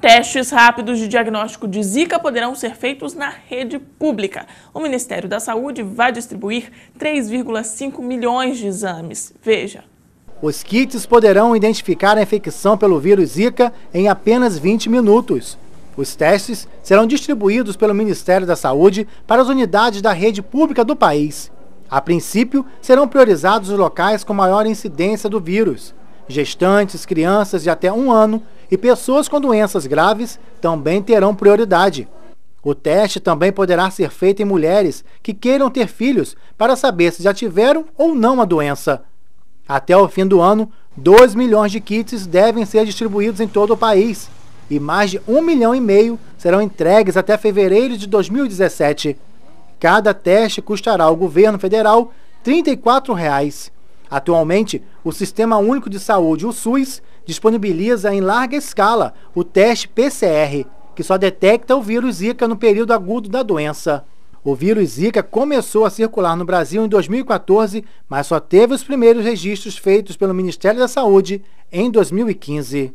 Testes rápidos de diagnóstico de Zika poderão ser feitos na rede pública. O Ministério da Saúde vai distribuir 3,5 milhões de exames. Veja. Os kits poderão identificar a infecção pelo vírus Zika em apenas 20 minutos. Os testes serão distribuídos pelo Ministério da Saúde para as unidades da rede pública do país. A princípio, serão priorizados os locais com maior incidência do vírus. Gestantes, crianças de até um ano e pessoas com doenças graves também terão prioridade. O teste também poderá ser feito em mulheres que queiram ter filhos para saber se já tiveram ou não a doença. Até o fim do ano, 2 milhões de kits devem ser distribuídos em todo o país e mais de 1 milhão e meio serão entregues até fevereiro de 2017. Cada teste custará ao governo federal 34 reais. Atualmente, o Sistema Único de Saúde, o SUS, disponibiliza em larga escala o teste PCR, que só detecta o vírus Zika no período agudo da doença. O vírus Zika começou a circular no Brasil em 2014, mas só teve os primeiros registros feitos pelo Ministério da Saúde em 2015.